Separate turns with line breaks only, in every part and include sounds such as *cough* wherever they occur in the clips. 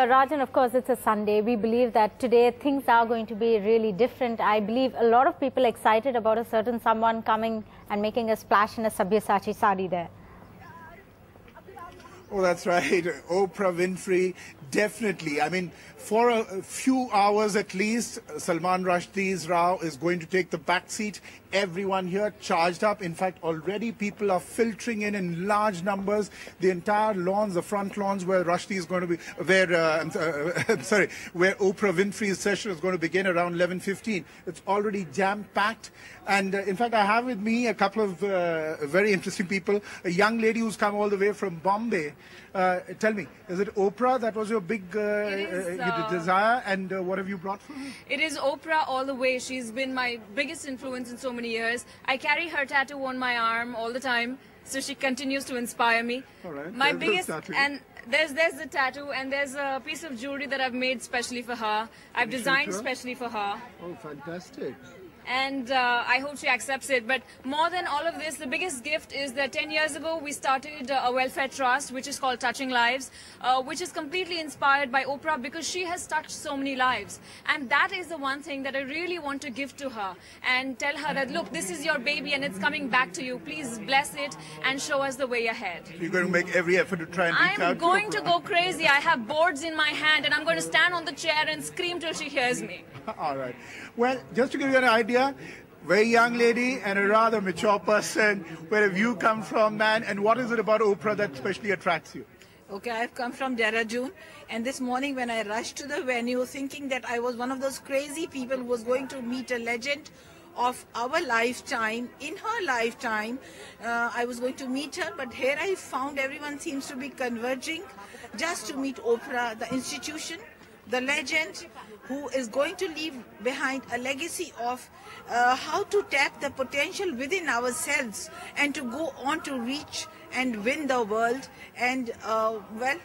Uh, Rajan, of course, it's a Sunday. We believe that today things are going to be really different. I believe a lot of people excited about a certain someone coming and making a splash in a Sabyasachi sari there.
Oh, that's right. *laughs* Oprah Winfrey, definitely. I mean, for a, a few hours at least, Salman Rushdie's row is going to take the back seat. Everyone here charged up. In fact, already people are filtering in in large numbers. The entire lawns, the front lawns where Rushdie is going to be, where, uh, I'm, uh, *laughs* I'm sorry, where Oprah Winfrey's session is going to begin around 11.15. It's already jam-packed. And uh, in fact, I have with me a couple of uh, very interesting people. A young lady who's come all the way from Bombay. Uh, tell me, is it Oprah that was your big uh,
is,
uh, desire? And uh, what have you brought for her?
It is Oprah all the way. She's been my biggest influence in so many years. I carry her tattoo on my arm all the time, so she continues to inspire me.
All right.
My
There's
biggest
tattoo.
and there's there's the tattoo and there's a piece of jewelry that I've made specially for her. I've designed
it to her?
specially for her.
Oh, fantastic.
And uh, I hope she accepts it. But more than all of this, the biggest gift is that 10 years ago we started uh, a welfare trust which is called Touching Lives, uh, which is completely inspired by Oprah because she has touched so many lives. And that is the one thing that I really want to give to her and tell her that, look, this is your baby and it's coming back to you. Please bless it and show us the way ahead.
You're going to make every effort to try and reach
I'm going to
Oprah.
go crazy. I have boards in my hand and I'm going to stand on the chair and scream till she hears me. *laughs*
All right. Well, just to give you an idea, very young lady and a rather mature person. Where have you come from, man? And what is it about Oprah that especially attracts you?
Okay, I've come from Dehradun, and this morning when I rushed to the venue, thinking that I was one of those crazy people who was going to meet a legend of our lifetime, in her lifetime, uh, I was going to meet her, but here I found everyone seems to be converging just to meet Oprah, the institution, the legend, who is going to leave behind a legacy of uh, how to tap the potential within ourselves and to go on to reach and win the world and, uh, well,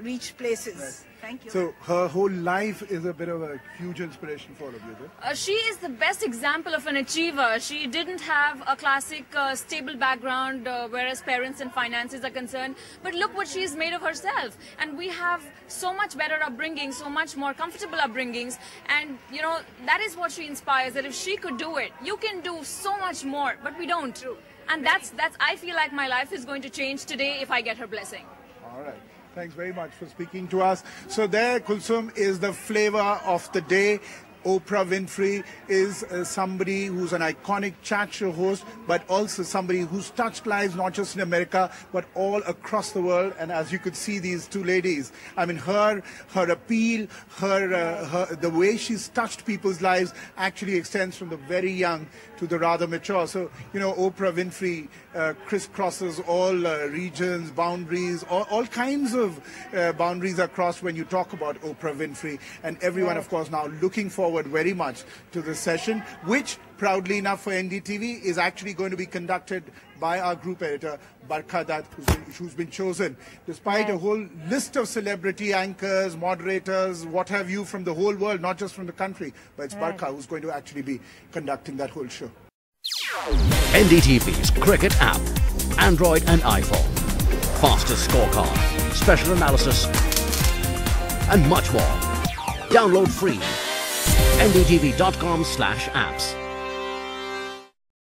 reach places. Thank you.
So her whole life is a bit of a huge inspiration for all of you. Though.
Uh, she is the best example of an achiever. She didn't have a classic uh, stable background, uh, whereas parents and finances are concerned. But look what she's made of herself. And we have so much better upbringing, so much more comfortable upbringings. And, you know, that is what she inspires, that if she could do it, you can do so much more. But we don't. And that's, that's, I feel like my life is going to change today if I get her blessing.
All right. Thanks very much for speaking to us. So there, Kulsum, is the flavor of the day. Oprah Winfrey is uh, somebody who's an iconic chat show host, but also somebody who's touched lives not just in America, but all across the world. And as you could see, these two ladies, I mean, her her appeal, her, uh, her the way she's touched people's lives actually extends from the very young to the rather mature. So, you know, Oprah Winfrey uh, crisscrosses all uh, regions, boundaries, all, all kinds of uh, boundaries are crossed when you talk about Oprah Winfrey. And everyone, of course, now looking forward very much to this session, which, proudly enough for NDTV, is actually going to be conducted by our group editor, Barkha Dutt, who's been, who's been chosen. Despite a whole list of celebrity anchors, moderators, what have you, from the whole world, not just from the country, but it's
Right.
Barkha who's going to actually be conducting that whole show.
NDTV's Cricket app, Android and iPhone. Fastest scorecard, special analysis, and much more. Download free. ndtv.com slash apps.